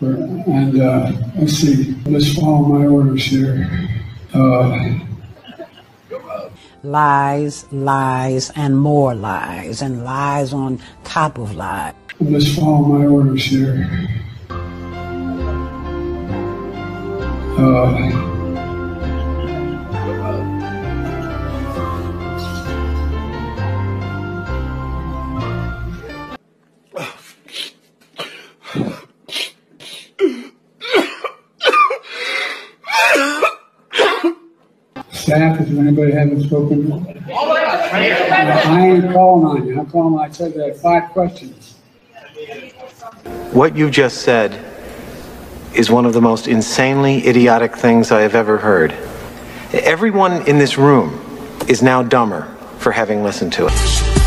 For, and uh, let's see, let's follow my orders here. Uh, lies, lies, and more lies, and lies on top of lies. let's follow my orders here. Uh, Staff, if anybody hasn't spoken, I ain't calling on you. I'm calling, I said are five questions. What you just said is one of the most insanely idiotic things I have ever heard. Everyone in this room is now dumber for having listened to it.